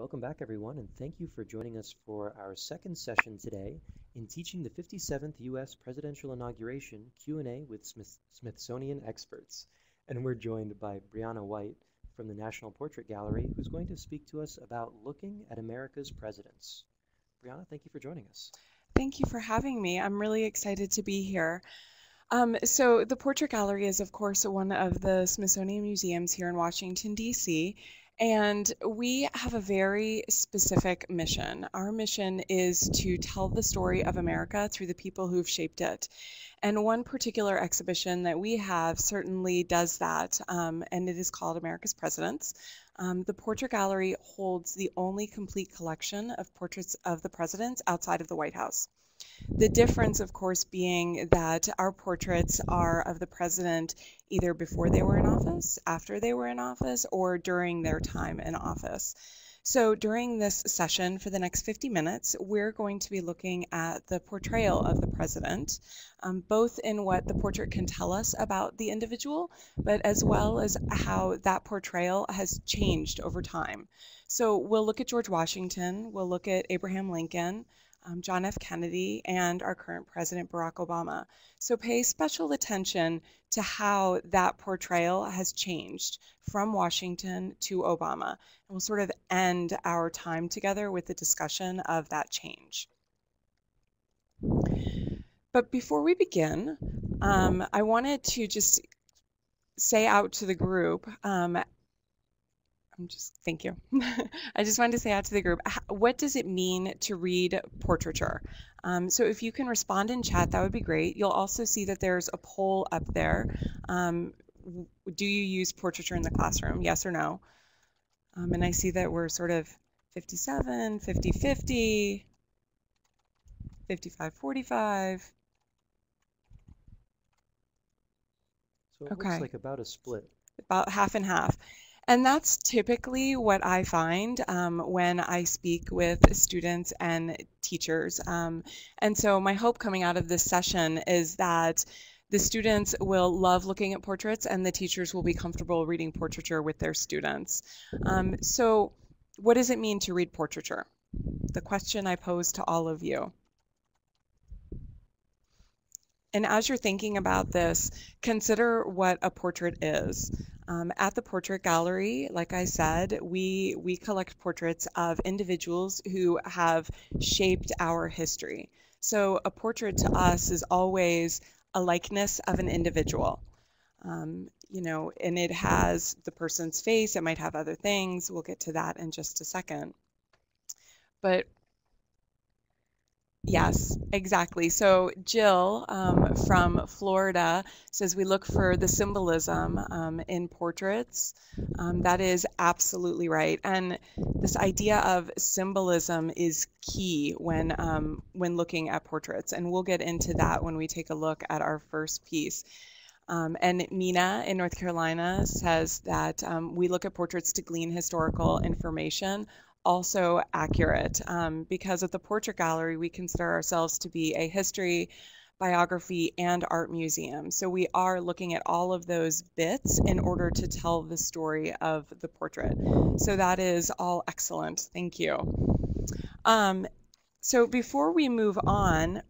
Welcome back everyone and thank you for joining us for our second session today in teaching the 57th U.S. Presidential Inauguration Q&A with Smith Smithsonian experts. And we're joined by Briana White from the National Portrait Gallery who's going to speak to us about looking at America's presidents. Briana, thank you for joining us. Thank you for having me. I'm really excited to be here. Um, so the Portrait Gallery is, of course, one of the Smithsonian museums here in Washington, D.C. And we have a very specific mission. Our mission is to tell the story of America through the people who've shaped it. And one particular exhibition that we have certainly does that, um, and it is called America's Presidents. Um, the Portrait Gallery holds the only complete collection of portraits of the presidents outside of the White House. The difference, of course, being that our portraits are of the president either before they were in office, after they were in office, or during their time in office. So during this session for the next 50 minutes, we're going to be looking at the portrayal of the president, um, both in what the portrait can tell us about the individual, but as well as how that portrayal has changed over time. So we'll look at George Washington, we'll look at Abraham Lincoln, um, John F. Kennedy, and our current President Barack Obama. So pay special attention to how that portrayal has changed from Washington to Obama. And we'll sort of end our time together with the discussion of that change. But before we begin, um, I wanted to just say out to the group um, I'm just, thank you. I just wanted to say out to the group, what does it mean to read portraiture? Um, so if you can respond in chat, that would be great. You'll also see that there's a poll up there. Um, do you use portraiture in the classroom? Yes or no? Um, and I see that we're sort of 57, 50, 50, 55, 45. So it okay. looks like about a split. About half and half. And that's typically what I find um, when I speak with students and teachers. Um, and so my hope coming out of this session is that the students will love looking at portraits and the teachers will be comfortable reading portraiture with their students. Um, so what does it mean to read portraiture? The question I pose to all of you. And as you're thinking about this, consider what a portrait is. Um, at the Portrait Gallery, like I said, we, we collect portraits of individuals who have shaped our history. So a portrait to us is always a likeness of an individual. Um, you know, and it has the person's face, it might have other things. We'll get to that in just a second. But Yes, exactly. So Jill um, from Florida says we look for the symbolism um, in portraits. Um, that is absolutely right. And this idea of symbolism is key when um, when looking at portraits. And we'll get into that when we take a look at our first piece. Um, and Mina in North Carolina says that um, we look at portraits to glean historical information also accurate um, because at the Portrait Gallery, we consider ourselves to be a history, biography, and art museum. So we are looking at all of those bits in order to tell the story of the portrait. So that is all excellent. Thank you. Um, so before we move on,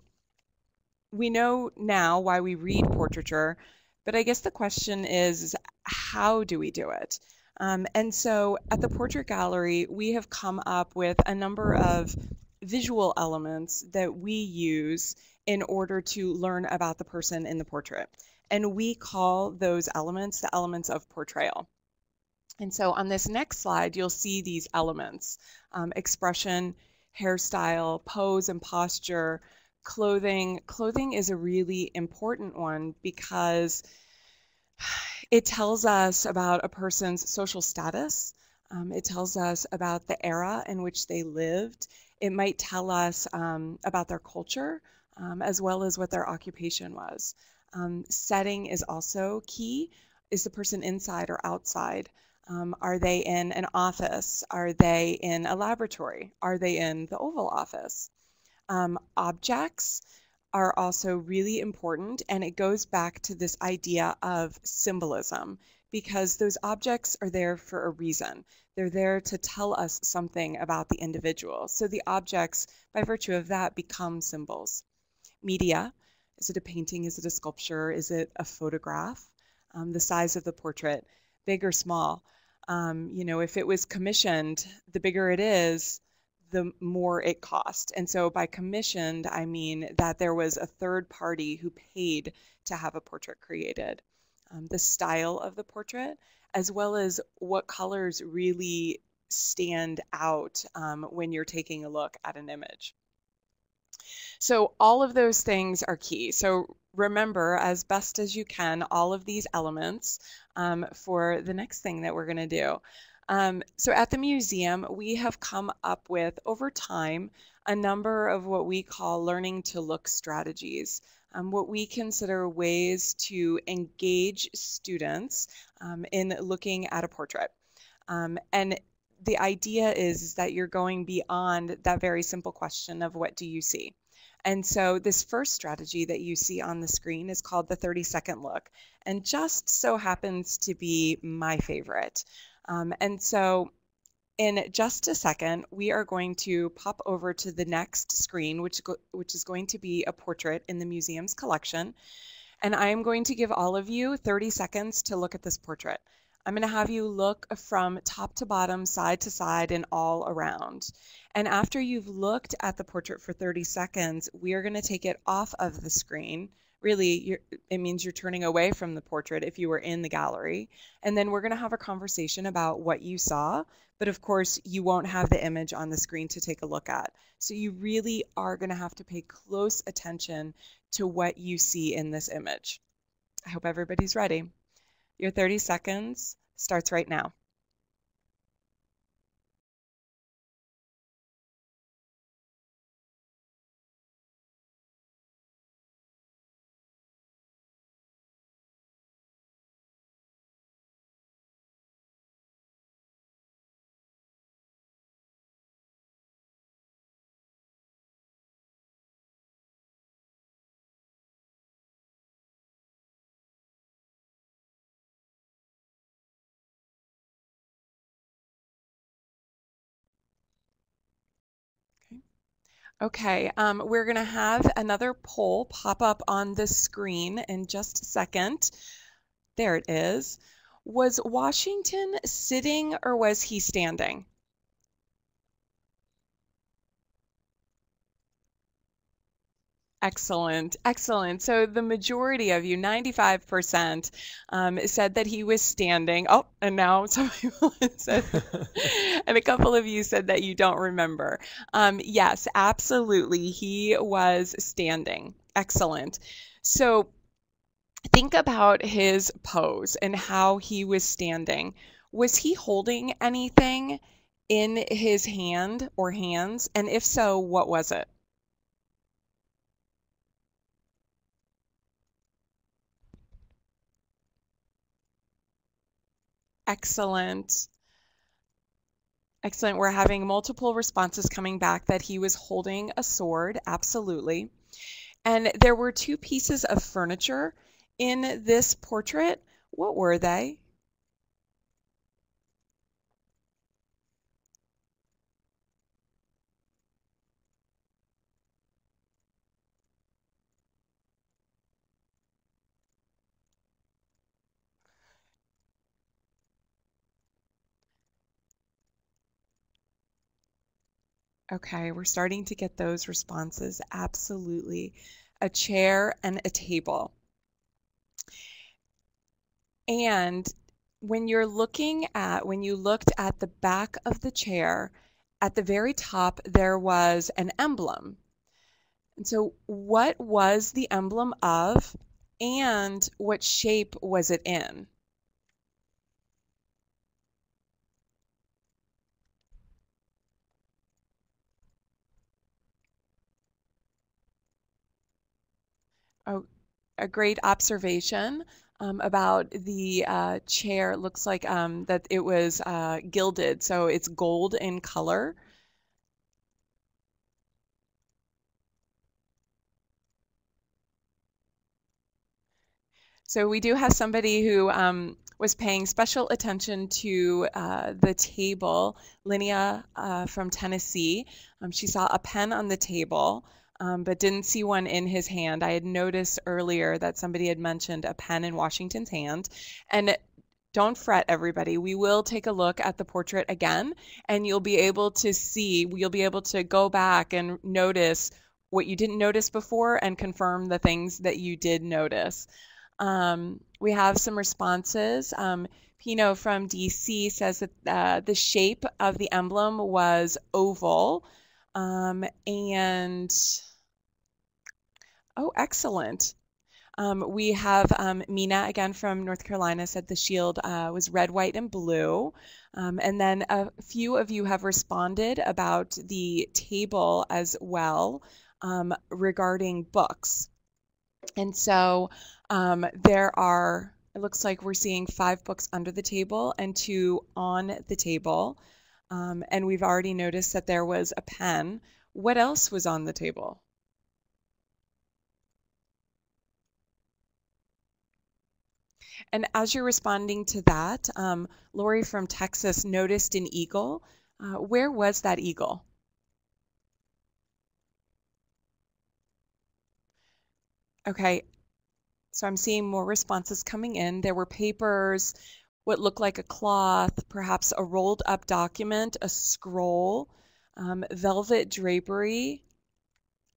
we know now why we read portraiture, but I guess the question is, how do we do it? Um, and so at the Portrait Gallery, we have come up with a number of visual elements that we use in order to learn about the person in the portrait. And we call those elements the elements of portrayal. And so on this next slide, you'll see these elements, um, expression, hairstyle, pose and posture, clothing. Clothing is a really important one because it tells us about a person's social status. Um, it tells us about the era in which they lived. It might tell us um, about their culture um, as well as what their occupation was. Um, setting is also key. Is the person inside or outside? Um, are they in an office? Are they in a laboratory? Are they in the Oval Office? Um, objects are also really important, and it goes back to this idea of symbolism because those objects are there for a reason. They're there to tell us something about the individual. So the objects, by virtue of that, become symbols. Media, is it a painting? Is it a sculpture? Is it a photograph? Um, the size of the portrait, big or small. Um, you know, if it was commissioned, the bigger it is, the more it cost. And so by commissioned, I mean that there was a third party who paid to have a portrait created. Um, the style of the portrait, as well as what colors really stand out um, when you're taking a look at an image. So all of those things are key. So remember as best as you can all of these elements um, for the next thing that we're going to do. Um, so at the museum, we have come up with, over time, a number of what we call learning to look strategies, um, what we consider ways to engage students um, in looking at a portrait. Um, and the idea is, is that you're going beyond that very simple question of what do you see? And so this first strategy that you see on the screen is called the 30 second look and just so happens to be my favorite. Um, and so in just a second, we are going to pop over to the next screen, which, which is going to be a portrait in the museum's collection. And I am going to give all of you 30 seconds to look at this portrait. I'm going to have you look from top to bottom, side to side, and all around. And after you've looked at the portrait for 30 seconds, we are going to take it off of the screen really it means you're turning away from the portrait if you were in the gallery. And then we're going to have a conversation about what you saw, but of course you won't have the image on the screen to take a look at. So you really are going to have to pay close attention to what you see in this image. I hope everybody's ready. Your 30 seconds starts right now. Okay, um, we're going to have another poll pop up on the screen in just a second. There it is. Was Washington sitting or was he standing? Excellent, excellent. So the majority of you, 95%, um, said that he was standing. Oh, and now some people said, and a couple of you said that you don't remember. Um, yes, absolutely, he was standing. Excellent. So think about his pose and how he was standing. Was he holding anything in his hand or hands? And if so, what was it? Excellent. Excellent. We're having multiple responses coming back that he was holding a sword. Absolutely. And there were two pieces of furniture in this portrait. What were they? Okay, we're starting to get those responses. Absolutely. A chair and a table. And when you're looking at, when you looked at the back of the chair, at the very top, there was an emblem. And so, what was the emblem of, and what shape was it in? A, a great observation um, about the uh, chair. It looks like um, that it was uh, gilded, so it's gold in color. So we do have somebody who um, was paying special attention to uh, the table. Linnea uh, from Tennessee, um, she saw a pen on the table. Um, but didn't see one in his hand. I had noticed earlier that somebody had mentioned a pen in Washington's hand. And don't fret, everybody. We will take a look at the portrait again, and you'll be able to see, you'll be able to go back and notice what you didn't notice before and confirm the things that you did notice. Um, we have some responses. Um, Pino from DC says that uh, the shape of the emblem was oval. Um, and, oh, excellent. Um, we have um, Mina again from North Carolina said the shield uh, was red, white, and blue. Um, and then a few of you have responded about the table as well um, regarding books. And so um, there are, it looks like we're seeing five books under the table and two on the table. Um, and we've already noticed that there was a pen. What else was on the table? And as you're responding to that, um, Lori from Texas noticed an eagle. Uh, where was that eagle? Okay, so I'm seeing more responses coming in. There were papers, what looked like a cloth, perhaps a rolled up document, a scroll, um, velvet drapery.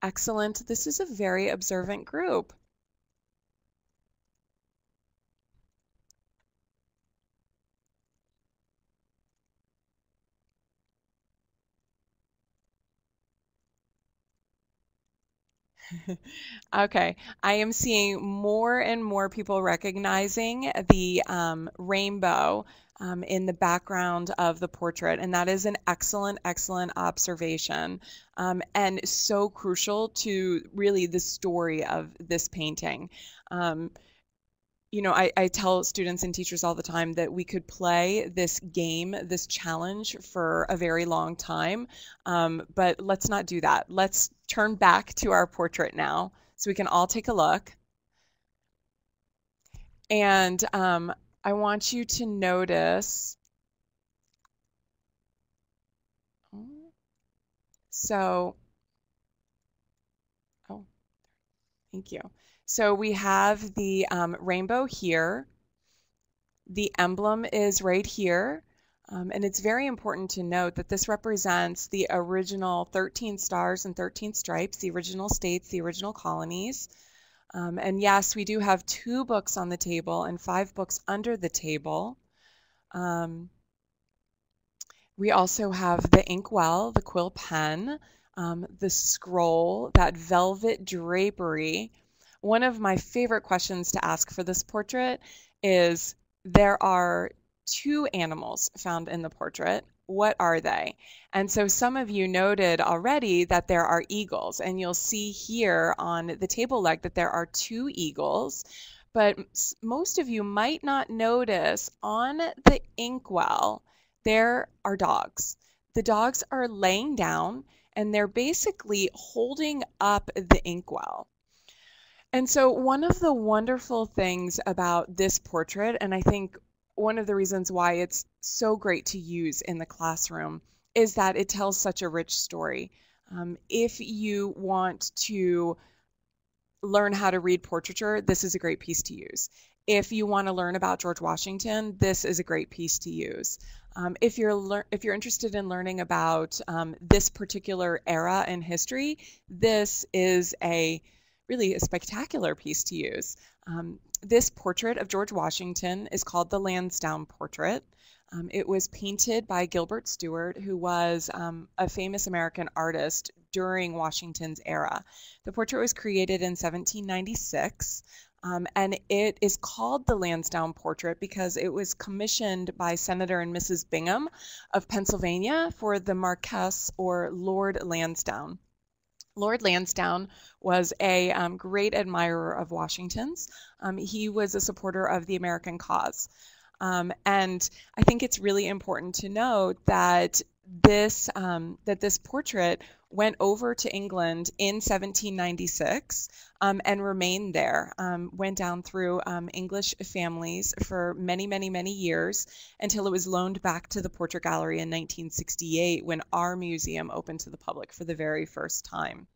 Excellent. This is a very observant group. Okay, I am seeing more and more people recognizing the um, rainbow um, in the background of the portrait, and that is an excellent, excellent observation um, and so crucial to really the story of this painting. Um, you know, I, I tell students and teachers all the time that we could play this game, this challenge for a very long time, um, but let's not do that. Let's turn back to our portrait now so we can all take a look. And um, I want you to notice. So, oh, thank you. So we have the um, rainbow here. The emblem is right here. Um, and it's very important to note that this represents the original 13 stars and 13 stripes, the original states, the original colonies. Um, and yes, we do have two books on the table and five books under the table. Um, we also have the inkwell, the quill pen, um, the scroll, that velvet drapery, one of my favorite questions to ask for this portrait is there are two animals found in the portrait. What are they? And so some of you noted already that there are eagles, and you'll see here on the table leg that there are two eagles. But most of you might not notice on the inkwell, there are dogs. The dogs are laying down and they're basically holding up the inkwell. And so, one of the wonderful things about this portrait, and I think one of the reasons why it's so great to use in the classroom, is that it tells such a rich story. Um, if you want to learn how to read portraiture, this is a great piece to use. If you want to learn about George Washington, this is a great piece to use. Um, if you're if you're interested in learning about um, this particular era in history, this is a really a spectacular piece to use. Um, this portrait of George Washington is called the Lansdowne Portrait. Um, it was painted by Gilbert Stuart, who was um, a famous American artist during Washington's era. The portrait was created in 1796. Um, and it is called the Lansdowne portrait because it was commissioned by Senator and Mrs. Bingham of Pennsylvania for the Marquess or Lord Lansdowne. Lord Lansdowne was a um, great admirer of Washington's. Um, he was a supporter of the American cause. Um, and I think it's really important to note that this um, that this portrait went over to England in 1796 um, and remained there. Um, went down through um, English families for many, many, many years until it was loaned back to the Portrait Gallery in 1968 when our museum opened to the public for the very first time.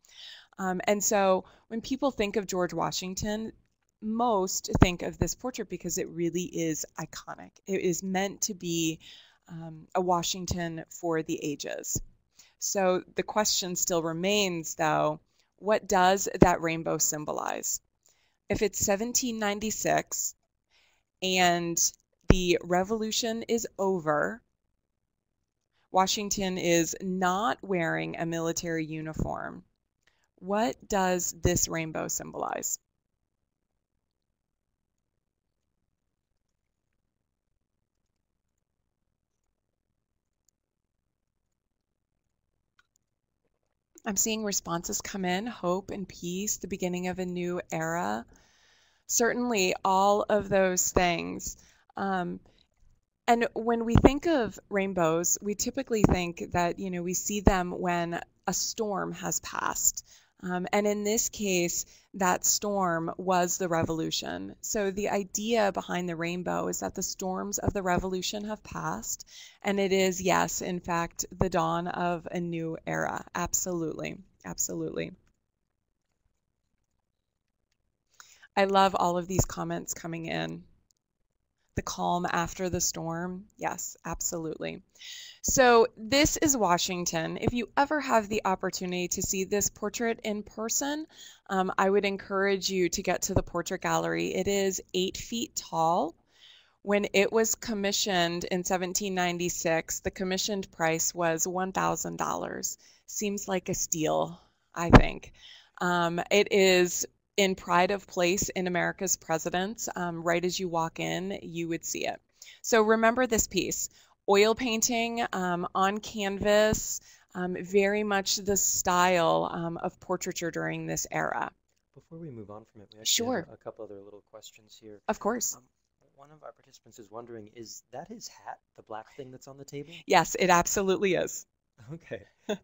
Um, and so when people think of George Washington, most think of this portrait because it really is iconic. It is meant to be um, a Washington for the ages. So the question still remains, though, what does that rainbow symbolize? If it's 1796 and the revolution is over, Washington is not wearing a military uniform, what does this rainbow symbolize? I'm seeing responses come in hope and peace, the beginning of a new era. Certainly, all of those things. Um, and when we think of rainbows, we typically think that, you know, we see them when a storm has passed. Um, and in this case, that storm was the revolution. So the idea behind the rainbow is that the storms of the revolution have passed, and it is, yes, in fact, the dawn of a new era. Absolutely. Absolutely. I love all of these comments coming in the calm after the storm? Yes, absolutely. So this is Washington. If you ever have the opportunity to see this portrait in person, um, I would encourage you to get to the portrait gallery. It is eight feet tall. When it was commissioned in 1796, the commissioned price was $1,000. Seems like a steal, I think. Um, it is in pride of place in America's presidents. Um, right as you walk in, you would see it. So remember this piece oil painting um, on canvas, um, very much the style um, of portraiture during this era. Before we move on from it, we actually sure. have a couple other little questions here. Of course. Um, one of our participants is wondering, is that his hat, the black thing that's on the table? Yes, it absolutely is. Okay.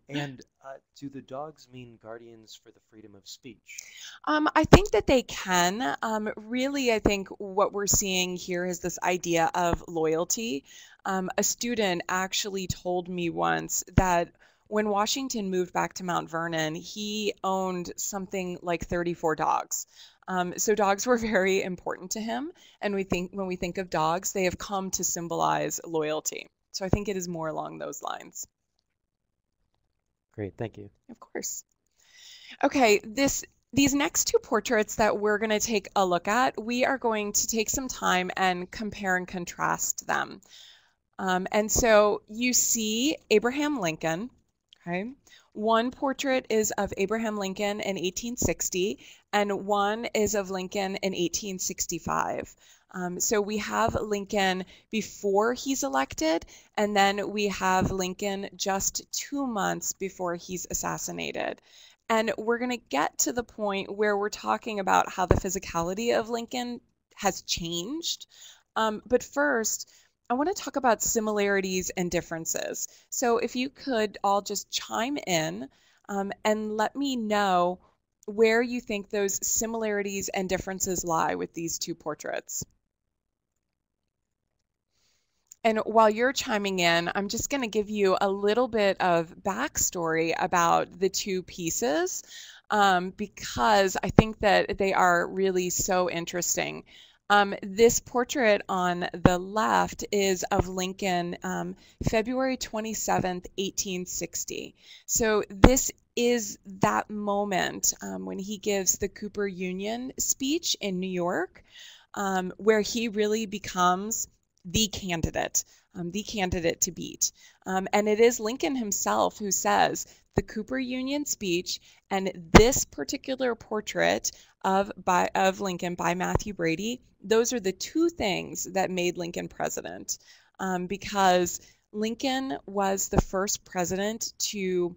and uh, do the dogs mean guardians for the freedom of speech? Um, I think that they can. Um, really, I think what we're seeing here is this idea of loyalty. Um, a student actually told me once that when Washington moved back to Mount Vernon, he owned something like 34 dogs. Um, so dogs were very important to him, and we think when we think of dogs, they have come to symbolize loyalty. So I think it is more along those lines. Great, thank you. Of course. Okay, this these next two portraits that we're going to take a look at, we are going to take some time and compare and contrast them. Um, and so you see Abraham Lincoln, okay? One portrait is of Abraham Lincoln in 1860, and one is of Lincoln in 1865. Um, so we have Lincoln before he's elected, and then we have Lincoln just two months before he's assassinated. And we're going to get to the point where we're talking about how the physicality of Lincoln has changed. Um, but first, I want to talk about similarities and differences. So if you could all just chime in um, and let me know where you think those similarities and differences lie with these two portraits. And while you're chiming in, I'm just going to give you a little bit of backstory about the two pieces um, because I think that they are really so interesting. Um, this portrait on the left is of Lincoln, um, February 27th, 1860. So this is that moment um, when he gives the Cooper Union speech in New York, um, where he really becomes the candidate, um, the candidate to beat. Um, and it is Lincoln himself who says the Cooper Union speech and this particular portrait of by of Lincoln by Mathew Brady, those are the two things that made Lincoln president. Um, because Lincoln was the first president to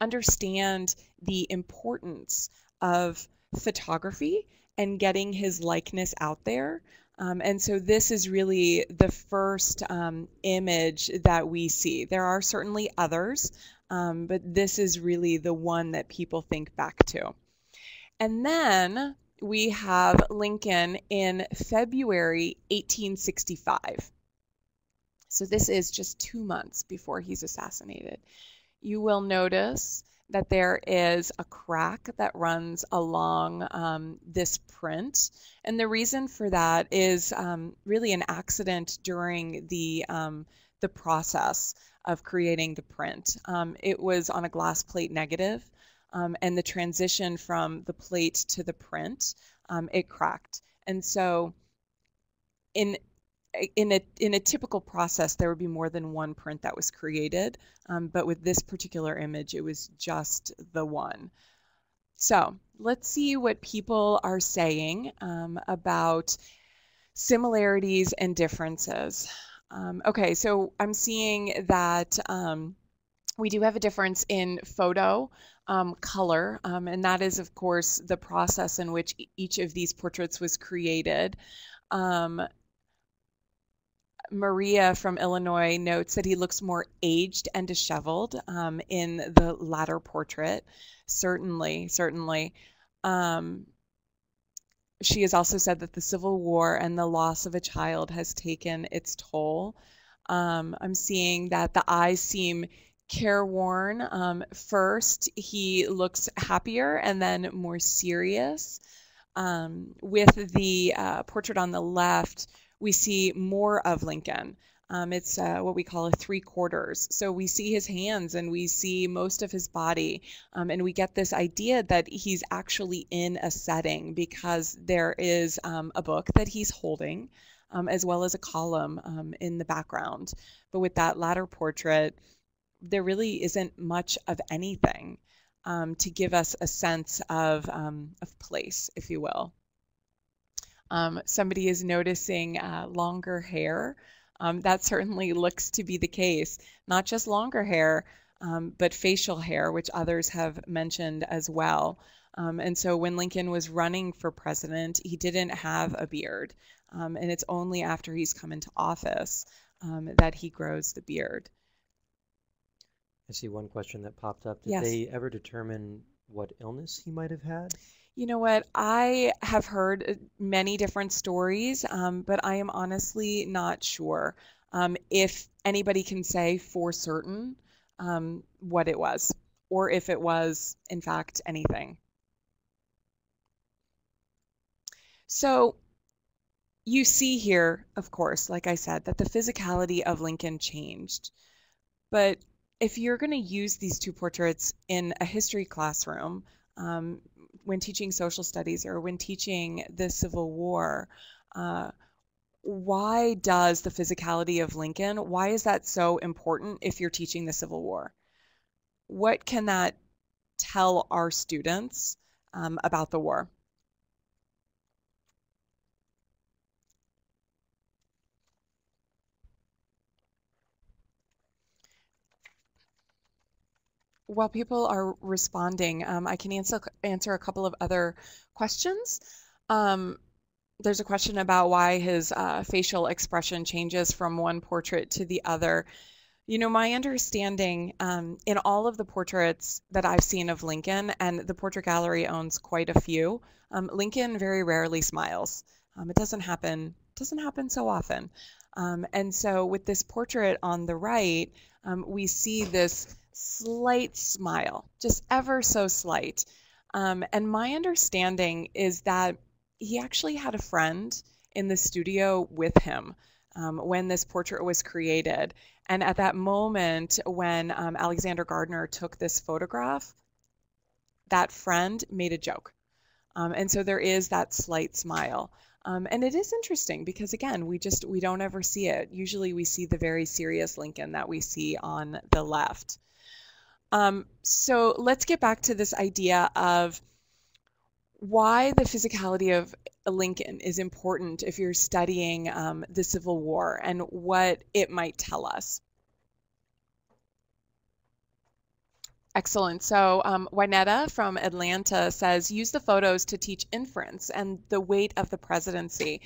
understand the importance of photography and getting his likeness out there. Um, and so this is really the first um, image that we see. There are certainly others, um, but this is really the one that people think back to. And then we have Lincoln in February 1865. So this is just two months before he's assassinated. You will notice that there is a crack that runs along um, this print. And the reason for that is um, really an accident during the, um, the process of creating the print. Um, it was on a glass plate negative, um, and the transition from the plate to the print, um, it cracked. And so in in a in a typical process there would be more than one print that was created um, but with this particular image it was just the one so let's see what people are saying um, about similarities and differences um, okay so i'm seeing that um, we do have a difference in photo um, color, um, and that is, of course, the process in which each of these portraits was created. Um, Maria from Illinois notes that he looks more aged and disheveled um, in the latter portrait. Certainly, certainly. Um, she has also said that the Civil War and the loss of a child has taken its toll. Um, I'm seeing that the eyes seem careworn. Um, first, he looks happier and then more serious. Um, with the uh, portrait on the left, we see more of Lincoln. Um, it's uh, what we call a three quarters. So we see his hands and we see most of his body. Um, and we get this idea that he's actually in a setting because there is um, a book that he's holding, um, as well as a column um, in the background. But with that latter portrait, there really isn't much of anything um, to give us a sense of, of place, if you will. Um, somebody is noticing uh, longer hair. Um, that certainly looks to be the case. Not just longer hair, um, but facial hair, which others have mentioned as well. Um, and so when Lincoln was running for president, he didn't have a beard. Um, and it's only after he's come into office um, that he grows the beard. I see one question that popped up. Did yes. they ever determine what illness he might have had? You know what? I have heard uh, many different stories, um, but I am honestly not sure um, if anybody can say for certain um, what it was or if it was, in fact, anything. So you see here, of course, like I said, that the physicality of Lincoln changed. But if you're going to use these two portraits in a history classroom, um, when teaching social studies or when teaching the Civil War, uh, why does the physicality of Lincoln, why is that so important if you're teaching the Civil War? What can that tell our students um, about the war? While people are responding, um, I can answer answer a couple of other questions. Um, there's a question about why his uh, facial expression changes from one portrait to the other. You know, my understanding um, in all of the portraits that I've seen of Lincoln, and the portrait gallery owns quite a few, um, Lincoln very rarely smiles. Um, it doesn't happen doesn't happen so often. Um, and so with this portrait on the right, we see this slight smile, just ever so slight. Um, and my understanding is that he actually had a friend in the studio with him um, when this portrait was created. And at that moment, when um, Alexander Gardner took this photograph, that friend made a joke. Um, and so there is that slight smile. Um, and it is interesting because again, we just we don't ever see it. Usually we see the very serious Lincoln that we see on the left. Um, so let's get back to this idea of why the physicality of Lincoln is important if you're studying um, the Civil War and what it might tell us. Excellent. So, um, Wynetta from Atlanta says use the photos to teach inference and the weight of the presidency.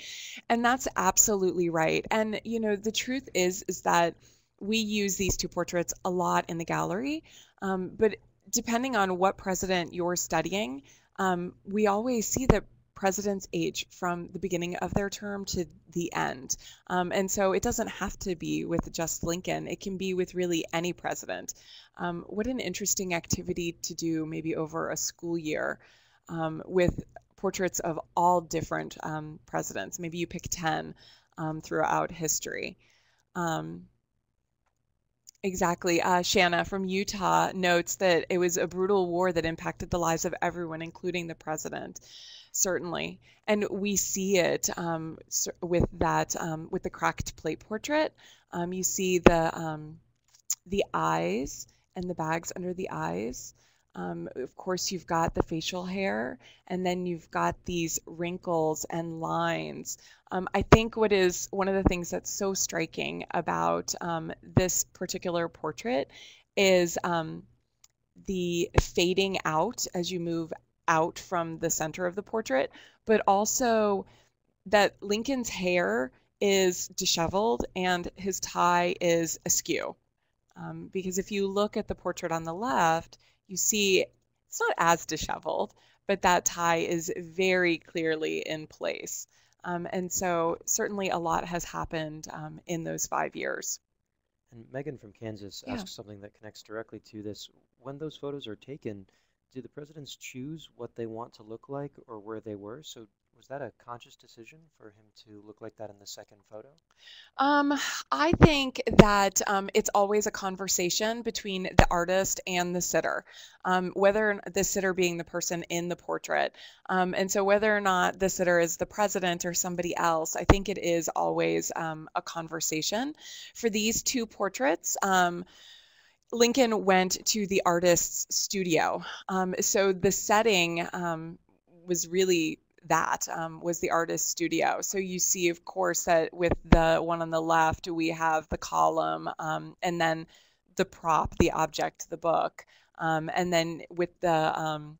And that's absolutely right. And, you know, the truth is, is that we use these two portraits a lot in the gallery. Um, but depending on what president you're studying, um, we always see that presidents age from the beginning of their term to the end. Um, and so it doesn't have to be with just Lincoln, it can be with really any president. Um, what an interesting activity to do maybe over a school year um, with portraits of all different um, presidents. Maybe you pick 10 um, throughout history. Um, Exactly. Uh, Shanna from Utah notes that it was a brutal war that impacted the lives of everyone, including the president. Certainly, and we see it um, with that um, with the cracked plate portrait. Um, you see the um, the eyes and the bags under the eyes. Um, of course, you've got the facial hair, and then you've got these wrinkles and lines. Um, I think what is one of the things that's so striking about um, this particular portrait is um, the fading out as you move out from the center of the portrait, but also that Lincoln's hair is disheveled and his tie is askew. Um, because if you look at the portrait on the left, you see it's not as disheveled, but that tie is very clearly in place. Um, and so certainly a lot has happened um, in those five years. And Megan from Kansas Yeah. asks something that connects directly to this. When those photos are taken, do the presidents choose what they want to look like or where they were? So was that a conscious decision for him to look like that in the second photo? Um, I think that um, it's always a conversation between the artist and the sitter, um, whether the sitter being the person in the portrait. Um, and so, whether or not the sitter is the president or somebody else, I think it is always um, a conversation. For these two portraits, um, Lincoln went to the artist's studio. So the setting was really that um, was the artist's studio. So you see, of course, that with the one on the left, we have the column um, and then the prop, the object, the book. Um, and then with the um,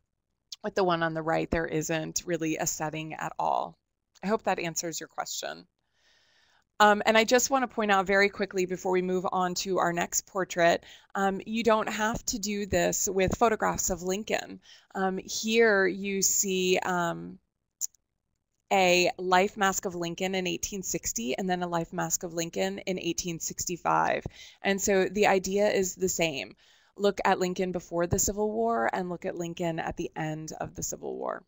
with the one on the right, there isn't really a setting at all. I hope that answers your question. Um, and I just want to point out very quickly before we move on to our next portrait, um, you don't have to do this with photographs of Lincoln. Um, here you see um, a life mask of Lincoln in 1860 and then a life mask of Lincoln in 1865. And so the idea is the same. Look at Lincoln before the Civil War and look at Lincoln at the end of the Civil War.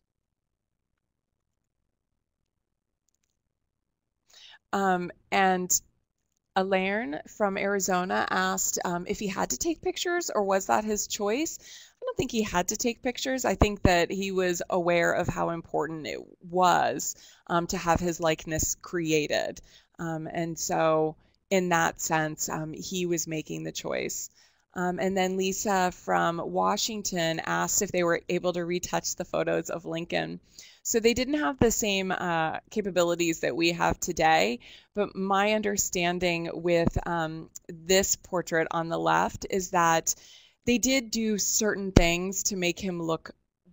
Um, and Alain from Arizona asked um, if he had to take pictures or was that his choice? Don't think he had to take pictures. I think that he was aware of how important it was um, to have his likeness created. Um, and so, in that sense, um, he was making the choice. Um, and then Lisa from Washington asked if they were able to retouch the photos of Lincoln. So they didn't have the same uh, capabilities that we have today, but my understanding with um, this portrait on the left is that they did do certain things to make him look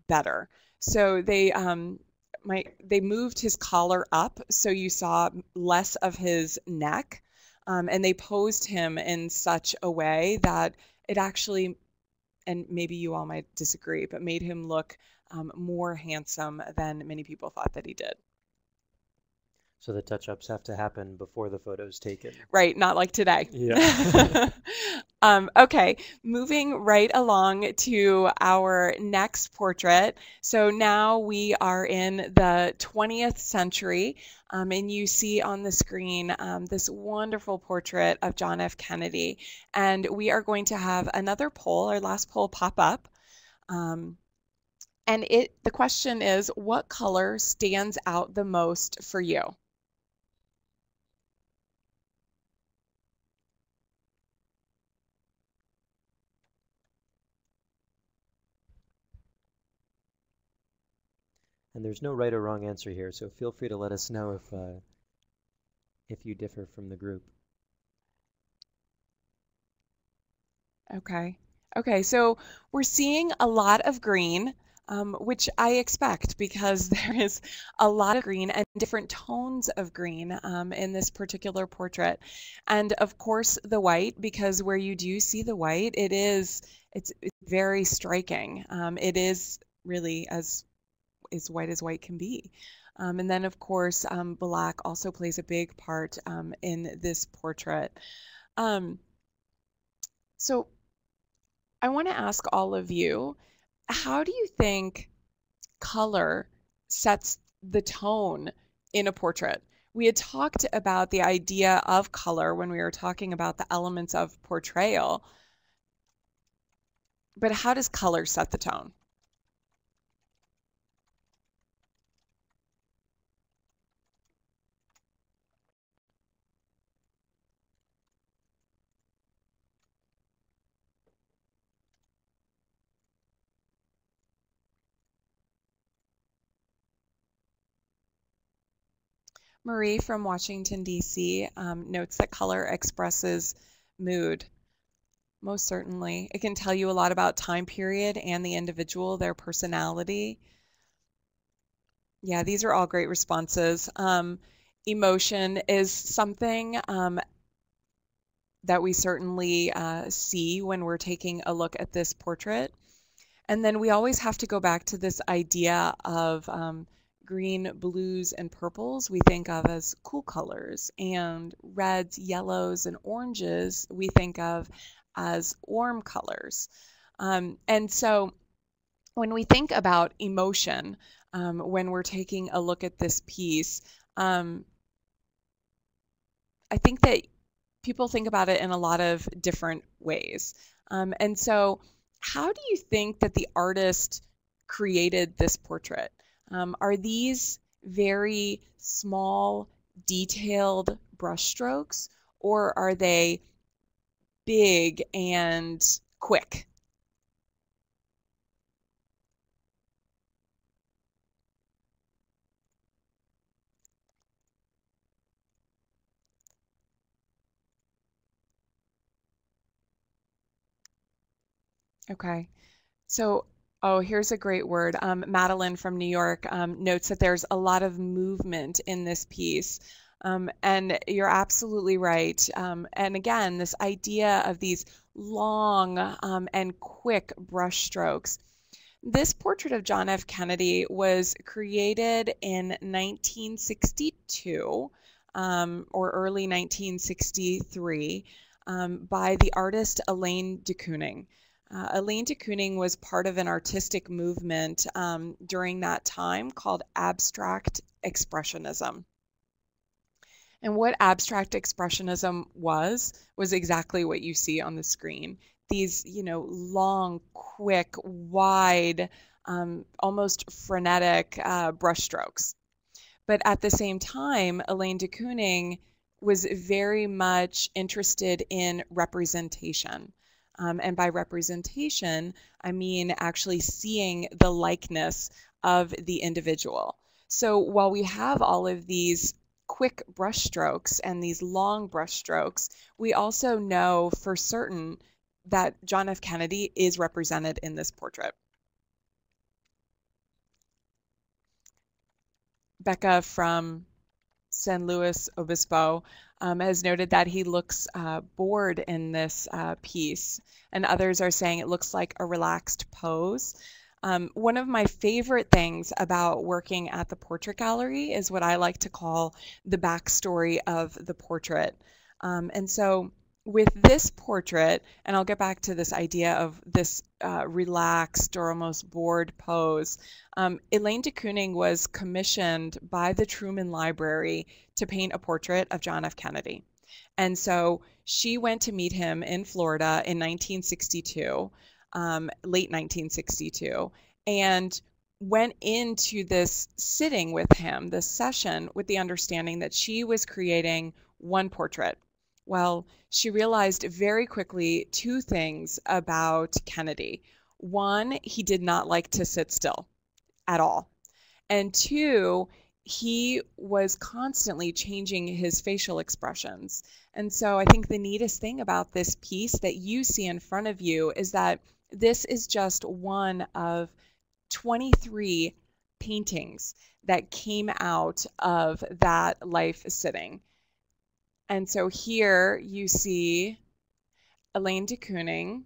better. So they um, my, they moved his collar up so you saw less of his neck, um, and they posed him in such a way that it actually, and maybe you all might disagree, but made him look um, more handsome than many people thought that he did. So the touch-ups have to happen before the photo's taken. Right, not like today. Yeah. um, okay, moving right along to our next portrait. So now we are in the 20th century, um, and you see on the screen um, this wonderful portrait of John F. Kennedy. And we are going to have another poll, our last poll, pop up. Um, and it the question is, what color stands out the most for you? And there's no right or wrong answer here, so feel free to let us know if uh, if you differ from the group. Okay. Okay, so we're seeing a lot of green, um, which I expect because there is a lot of green and different tones of green um, in this particular portrait. And of course, the white, because where you do see the white, it is it's, it's very striking. Um, it is really as as white as white can be. Um, and then, of course, um, black also plays a big part um, in this portrait. Um, so I want to ask all of you, how do you think color sets the tone in a portrait? We had talked about the idea of color when we were talking about the elements of portrayal, but how does color set the tone? Marie from Washington, D.C. Um, notes that color expresses mood. Most certainly. It can tell you a lot about time period and the individual, their personality. Yeah, these are all great responses. Um, emotion is something um, that we certainly uh, see when we're taking a look at this portrait. And then we always have to go back to this idea of um, green, blues, and purples we think of as cool colors, and reds, yellows, and oranges we think of as warm colors. Um, and so when we think about emotion, um, when we're taking a look at this piece, um, I think that people think about it in a lot of different ways. Um, and so, how do you think that the artist created this portrait? Um, are these very small, detailed brushstrokes, or are they big and quick? Okay. So Oh, here's a great word. Um, Madeline from New York um, notes that there's a lot of movement in this piece. Um, and you're absolutely right. Um, and again, this idea of these long um, and quick brushstrokes. This portrait of John F. Kennedy was created in 1962 um, or early 1963 by the artist Elaine de Kooning. Uh, Elaine de Kooning was part of an artistic movement um, during that time called abstract expressionism. And what abstract expressionism was, was exactly what you see on the screen. These, you know, long, quick, wide, um, almost frenetic uh, brushstrokes. But at the same time, Elaine de Kooning was very much interested in representation. Um, and by representation, I mean actually seeing the likeness of the individual. So while we have all of these quick brushstrokes and these long brushstrokes, we also know for certain that John F. Kennedy is represented in this portrait. Becca from San Luis Obispo um, has noted that he looks uh, bored in this uh, piece, and others are saying it looks like a relaxed pose. Um, one of my favorite things about working at the portrait gallery is what I like to call the backstory of the portrait. Um, and so with this portrait, and I'll get back to this idea of this uh, relaxed or almost bored pose, um, Elaine de Kooning was commissioned by the Truman Library to paint a portrait of John F. Kennedy. And so she went to meet him in Florida in 1962, um, late 1962, and went into this sitting with him, this session, with the understanding that she was creating one portrait well, she realized very quickly two things about Kennedy. One, he did not like to sit still at all. And two, he was constantly changing his facial expressions. And so I think the neatest thing about this piece that you see in front of you is that this is just one of 23 paintings that came out of that life sitting. And so here you see Elaine de Kooning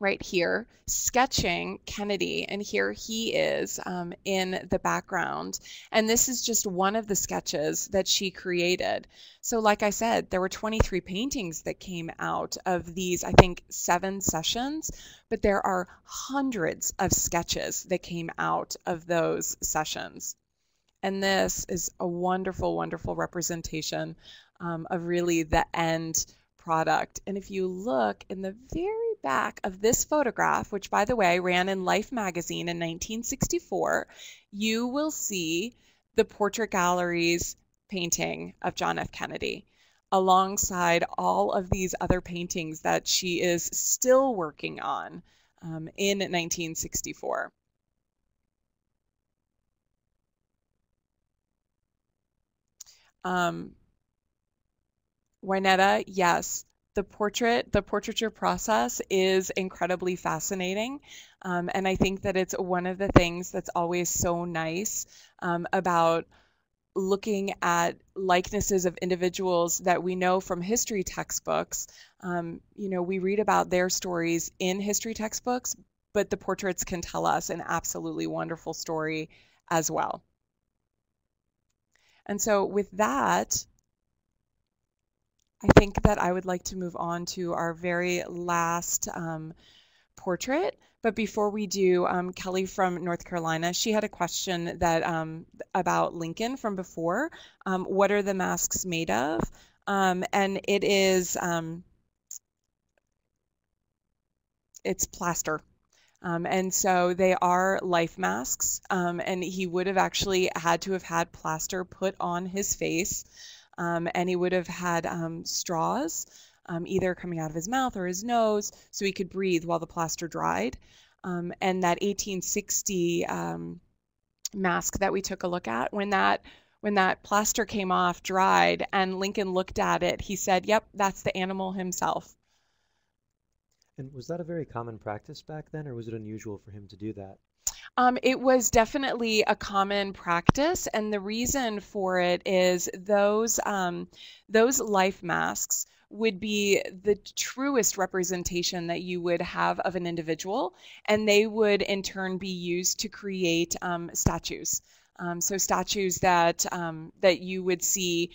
right here sketching Kennedy, and here he is um, in the background. And this is just one of the sketches that she created. So, like I said, there were 23 paintings that came out of these, I think, seven sessions, but there are hundreds of sketches that came out of those sessions. And this is a wonderful, wonderful representation um, of really the end product. And if you look in the very back of this photograph, which by the way ran in Life magazine in 1964, you will see the Portrait Gallery's painting of John F. Kennedy alongside all of these other paintings that she is still working on um, in 1964. Um, Wynetta, yes, the portrait, the portraiture process is incredibly fascinating. Um, and I think that it's one of the things that's always so nice um, about looking at likenesses of individuals that we know from history textbooks. Um, you know, we read about their stories in history textbooks, but the portraits can tell us an absolutely wonderful story as well. And so, with that, I think that I would like to move on to our very last um, portrait. But before we do, um, Kelly from North Carolina, she had a question that um, about Lincoln from before. Um, what are the masks made of? Um, and it is um, it's plaster. Um, and so they are life masks, um, and he would have actually had to have had plaster put on his face um, and he would have had um, straws um, either coming out of his mouth or his nose so he could breathe while the plaster dried. Um, and that 1860 um, mask that we took a look at, when that when that plaster came off, dried, and Lincoln looked at it, he said, "Yep, that's the animal himself." And was that a very common practice back then, or was it unusual for him to do that? Um, it was definitely a common practice, and the reason for it is those um, those life masks would be the truest representation that you would have of an individual, and they would in turn be used to create um, statues. Um, so statues that um, that you would see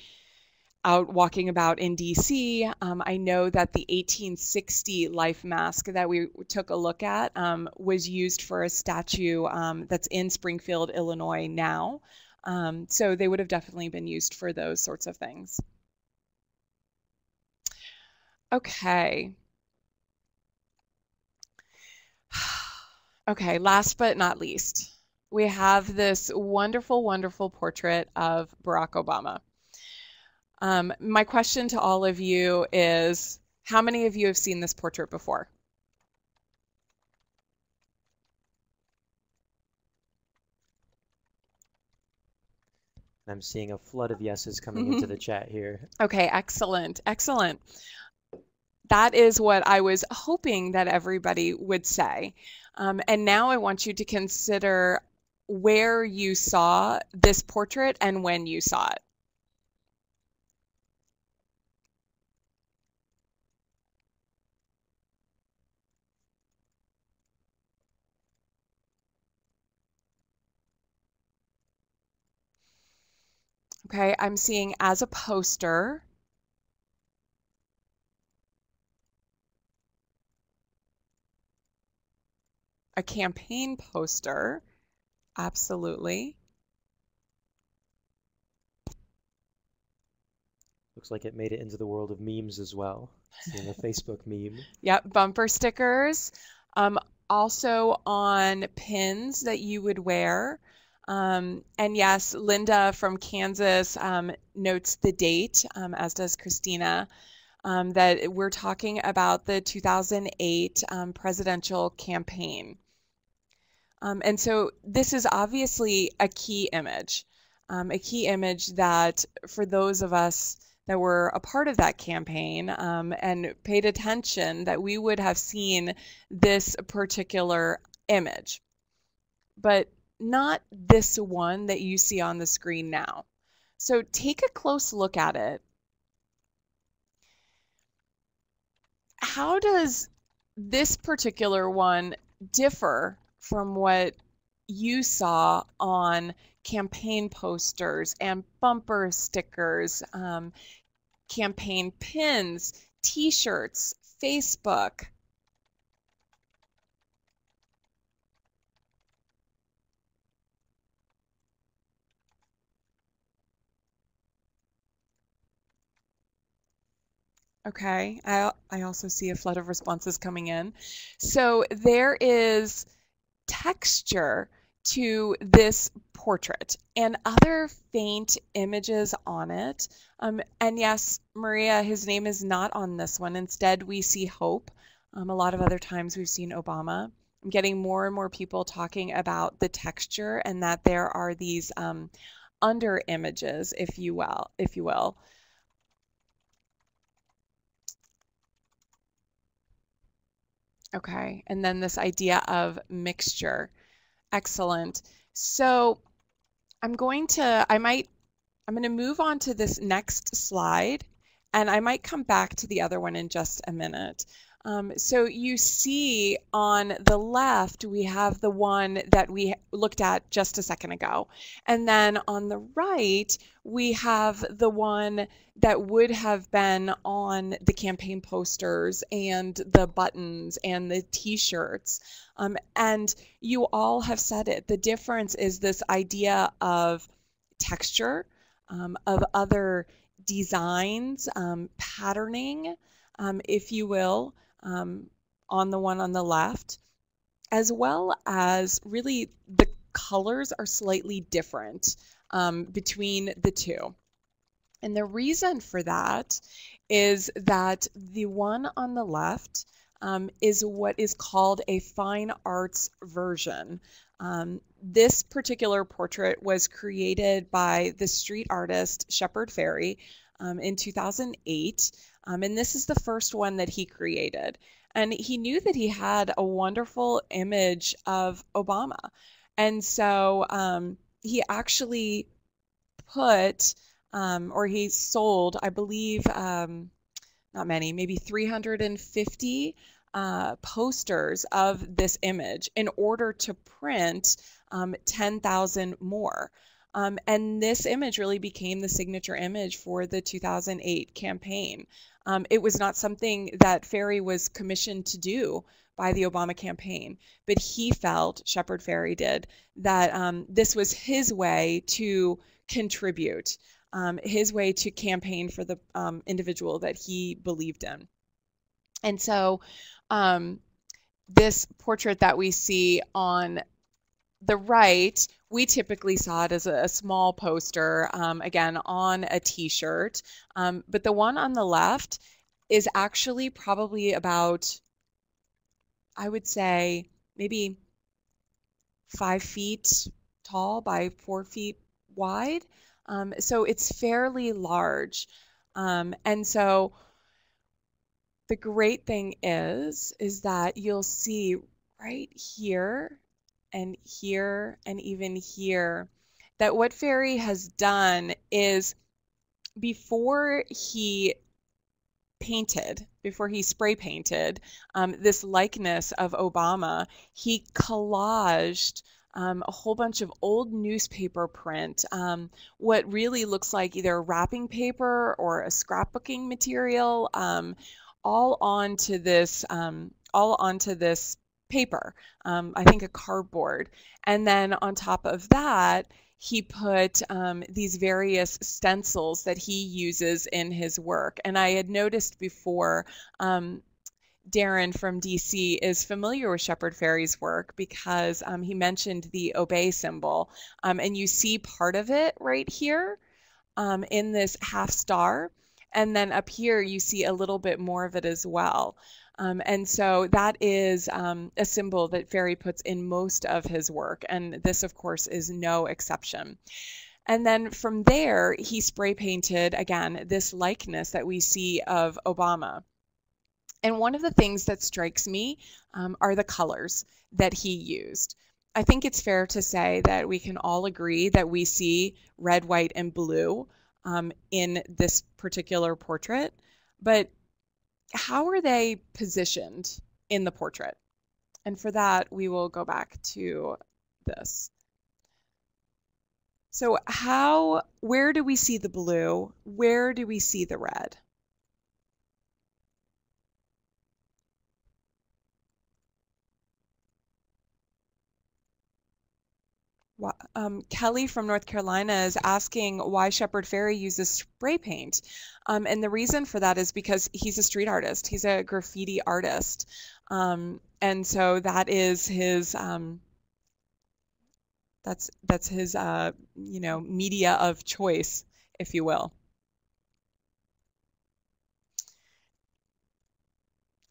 out walking about in DC. Um, I know that the 1860 life mask that we took a look at um, was used for a statue um, that's in Springfield, Illinois now. Um, so they would have definitely been used for those sorts of things. Okay. Okay, last but not least, we have this wonderful, wonderful portrait of Barack Obama. Um, my question to all of you is how many of you have seen this portrait before? I'm seeing a flood of yeses coming into the chat here. Okay, excellent, excellent. That is what I was hoping that everybody would say. Um, and now I want you to consider where you saw this portrait and when you saw it. Okay, I'm seeing as a poster. A campaign poster, absolutely. Looks like it made it into the world of memes as well. Seeing a Facebook meme. Yep, bumper stickers. Um, also on pins that you would wear. Um, and yes, Linda from Kansas um, notes the date, um, as does Christina, um, that we're talking about the 2008 um, presidential campaign. Um, and so this is obviously a key image. a key image that for those of us that were a part of that campaign and paid attention that we would have seen this particular image, but not this one that you see on the screen now. So take a close look at it. How does this particular one differ from what you saw on campaign posters and bumper stickers, um, campaign pins, t shirts, Facebook. Okay, I, I also see a flood of responses coming in. So there is texture to this portrait and other faint images on it. Um, and yes, Maria, his name is not on this one. Instead, we see Hope. Um, a lot of other times we've seen Obama. I'm getting more and more people talking about the texture and that there are these um, under images, if you will, if you will. Okay, and then this idea of mixture. Excellent. So I'm going to, I might, I'm going to move on to this next slide, and I might come back to the other one in just a minute. Um, so you see on the left, we have the one that we looked at just a second ago. And then on the right, we have the one that would have been on the campaign posters and the buttons and the t-shirts. Um, and you all have said it. The difference is this idea of texture, um, of other designs, um, patterning, um, if you will, um, on the one on the left, as well as really the colors are slightly different um, between the two. And the reason for that is that the one on the left um, is what is called a fine arts version. Um, this particular portrait was created by the street artist Shepard Fairey um, in 2008, um, and this is the first one that he created. And he knew that he had a wonderful image of Obama. And so um, he actually put, um, or he sold, I believe, um, not many, maybe 350 uh, posters of this image in order to print um, 10,000 more. Um, and this image really became the signature image for the 2008 campaign. Um, it was not something that Fairey was commissioned to do by the Obama campaign, but he felt, Shepard Fairey did, that um, this was his way to contribute, um, his way to campaign for the um, individual that he believed in. And so um, this portrait that we see on the right, we typically saw it as a, a small poster, um, again, on a t-shirt. Um, but the one on the left is actually probably about, I would say, maybe five feet tall by four feet wide. Um, so it's fairly large. Um, and so the great thing is, is that you'll see right here and here and even here that what Fairey has done is before he painted, before he spray painted um, this likeness of Obama, he collaged um, a whole bunch of old newspaper print, um, what really looks like either wrapping paper or a scrapbooking material, um, all onto this, um, all onto this paper, um, I think a cardboard. And then on top of that, he put um, these various stencils that he uses in his work. And I had noticed before, um, Darren from DC is familiar with Shepard Fairey's work because um, he mentioned the obey symbol. Um, and you see part of it right here um, in this half star. And then up here, you see a little bit more of it as well. Um, and so that is um, a symbol that Fairey puts in most of his work, and this, of course, is no exception. And then from there, he spray painted again this likeness that we see of Obama. And one of the things that strikes me um, are the colors that he used. I think it's fair to say that we can all agree that we see red, white, and blue um, in this particular portrait. But how are they positioned in the portrait? And for that, we will go back to this. So how, where do we see the blue? Where do we see the red? Um, Kelly from North Carolina is asking why Shepard Fairey uses spray paint. Um, and the reason for that is because he's a street artist. He's a graffiti artist. Um, and so that is his, um, that's, that's his, uh, you know, media of choice, if you will.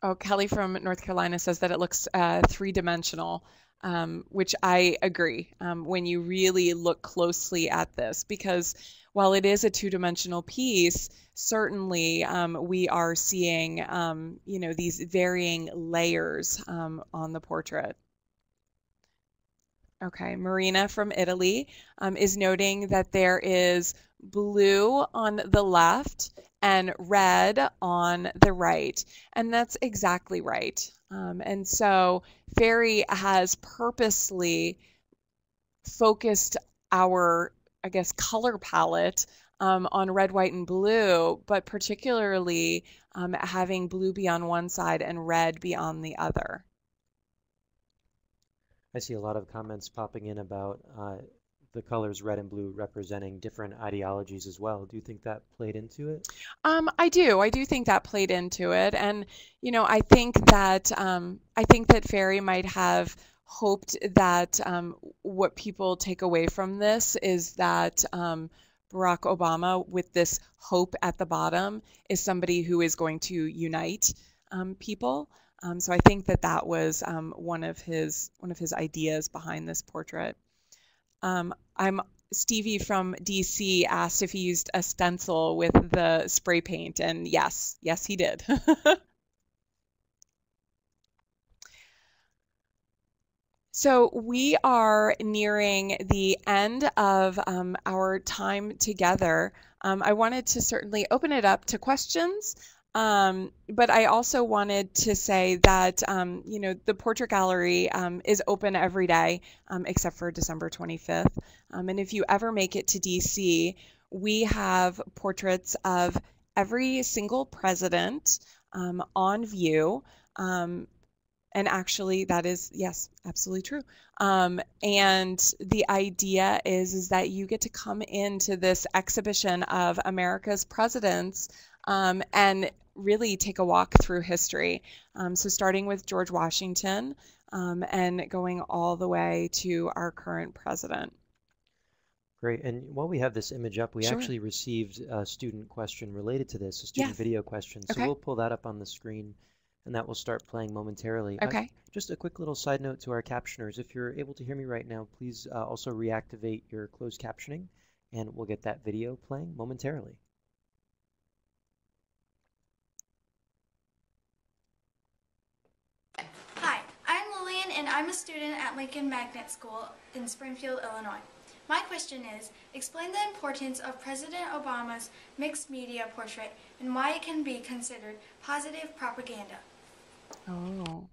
Oh, Kelly from North Carolina says that it looks uh, three-dimensional um, which I agree um, when you really look closely at this, because while it is a two-dimensional piece, certainly um, we are seeing, um, you know, these varying layers um, on the portrait. Okay, Marina from Italy um, is noting that there is blue on the left and red on the right. And that's exactly right. Um, and so Fairey has purposely focused our, I guess, color palette um, on red, white, and blue, but particularly um, having blue be on one side and red be on the other. I see a lot of comments popping in about uh, the colors red and blue representing different ideologies as well. Do you think that played into it? Um, I do. I do think that played into it, and you know, I think that um, I think that Fairey might have hoped that um, what people take away from this is that um, Barack Obama, with this hope at the bottom, is somebody who is going to unite um, people. Um, so I think that that was one of his one of his ideas behind this portrait. Um, I'm Stevie from DC asked if he used a stencil with the spray paint, and yes, yes, he did. So we are nearing the end of um, our time together. Um, I wanted to certainly open it up to questions. Um, but I also wanted to say that, um, you know, the portrait gallery um, is open every day um, except for December 25th. Um, and if you ever make it to DC, we have portraits of every single president um, on view. and actually, that is, yes, absolutely true. and the idea is, is that you get to come into this exhibition of America's presidents um, and really take a walk through history. Um, so starting with George Washington um, and going all the way to our current president. Great. And while we have this image up, we sure. actually received a student question related to this, a student yes. video question. So okay. we'll pull that up on the screen and that will start playing momentarily. Okay. Uh, just a quick little side note to our captioners. If you're able to hear me right now, please uh, also reactivate your closed captioning and we'll get that video playing momentarily. I'm a student at Lincoln Magnet School in Springfield, Illinois. My question is, explain the importance of President Obama's mixed media portrait and why it can be considered positive propaganda. Oh,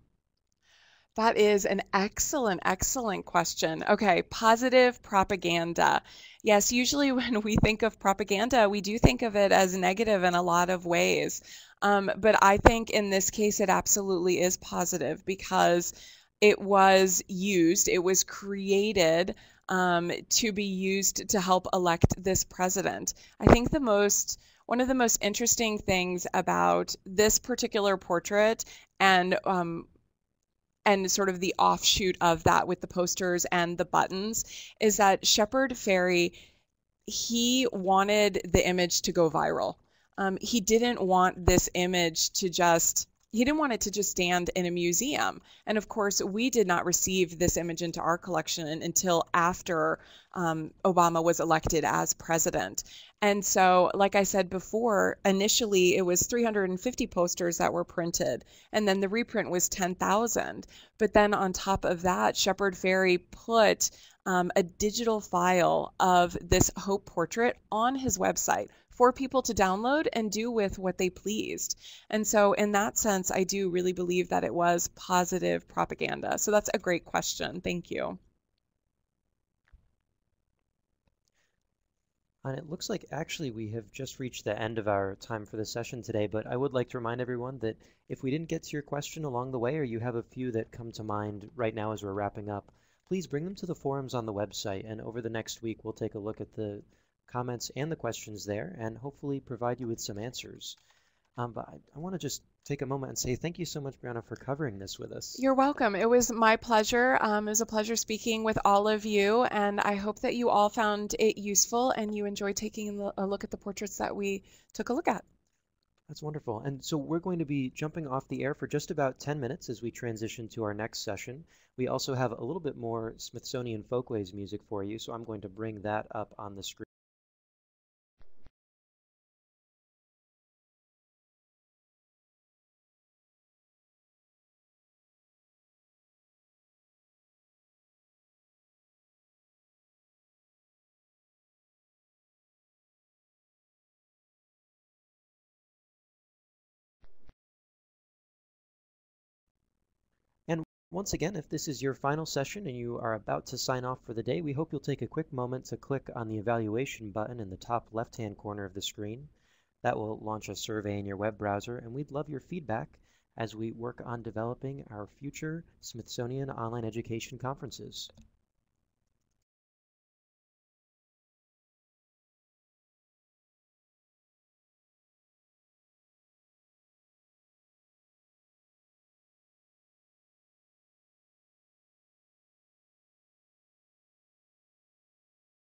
that is an excellent, excellent question. Okay, positive propaganda. Yes, usually when we think of propaganda, we do think of it as negative in a lot of ways. Um, but I think in this case, it absolutely is positive because it was used, it was created um, to be used to help elect this president. I think the most one of the most interesting things about this particular portrait and um, and sort of the offshoot of that with the posters and the buttons is that Shepard Fairey he wanted the image to go viral. Um, he didn't want this image to just he didn't want it to just stand in a museum. And of course, we did not receive this image into our collection until after um, Obama was elected as president. And so, like I said before, initially it was 350 posters that were printed, and then the reprint was 10,000. But then on top of that, Shepard Fairey put um, a digital file of this Hope portrait on his website for people to download and do with what they pleased. And so, in that sense, I do really believe that it was positive propaganda. So, that's a great question. Thank you. And it looks like actually we have just reached the end of our time for the session today, but I would like to remind everyone that if we didn't get to your question along the way, or you have a few that come to mind right now as we're wrapping up, please bring them to the forums on the website. And over the next week, we'll take a look at the comments and the questions there and hopefully provide you with some answers. Um, but I, I want to just take a moment and say thank you so much, Briana, for covering this with us. You're welcome. It was my pleasure. Um, it was a pleasure speaking with all of you, and I hope that you all found it useful and you enjoyed taking a look at the portraits that we took a look at. That's wonderful. And so we're going to be jumping off the air for just about 10 minutes as we transition to our next session. We also have a little bit more Smithsonian Folkways music for you, so I'm going to bring that up on the screen. Once again, if this is your final session and you are about to sign off for the day, we hope you'll take a quick moment to click on the evaluation button in the top left-hand corner of the screen. That will launch a survey in your web browser, and we'd love your feedback as we work on developing our future Smithsonian online education conferences.